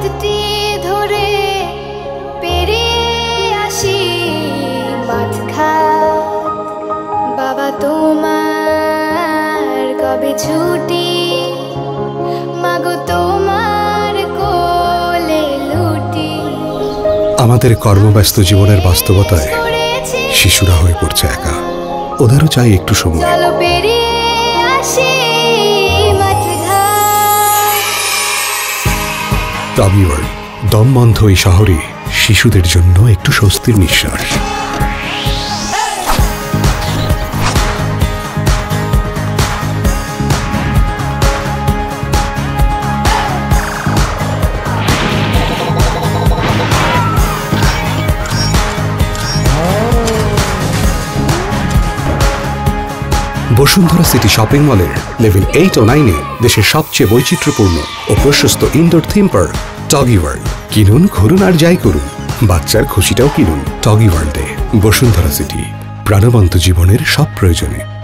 হাতটি ধরে পেরিয়ে আসি মাঠঘাট। বাবা তোমার কবে ছুটি? মাগো তোমার কোলে লুটি। আমাদের কর্মব্যস্ত জীবনের বাস্তবতায় শিশুরা হয়ে পড়ছে একা। ওদেরও চাই একটু সময়। চলো পেরিয়ে আসি টগিওয়ার্ড দমবন্ধ এই শহরে শিশুদের জন্য একটু স্বস্তির নিঃশ্বাস বসুন্ধরা সিটি শপিং মলের লেভেল এইট ও নাইনে দেশের সবচেয়ে বৈচিত্র্যপূর্ণ ও প্রশস্ত indoor theme park Toggi world. কিনুন, ঘুরুন আর যাই করুন। বাচ্চার খুশিটাও কিনুন টগি ওয়ার্ল্ডে। বসুন্ধরা সিটি, প্রাণবন্ত জীবনের সব প্রয়োজনে।